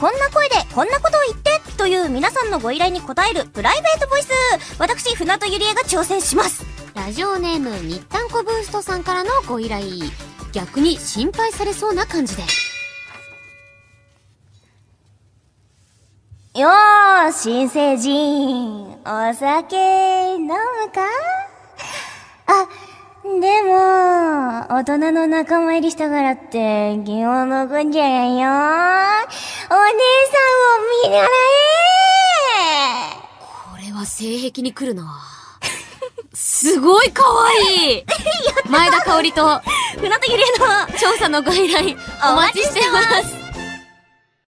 こんな声でこんなことを言ってという皆さんのご依頼に答えるプライベートボイス私船戸ゆりえが挑戦します。ラジオネーム日タンコブーストさんからのご依頼。逆に心配されそうな感じで。よー新成人。お酒飲むか？あでも大人の仲間入りしたからって気を抜くんじゃないよお姉さんを見習えこれは性癖に来るな。すごい可愛い。前田香織と 船戸ゆりえの調査のご依頼お待ちしてます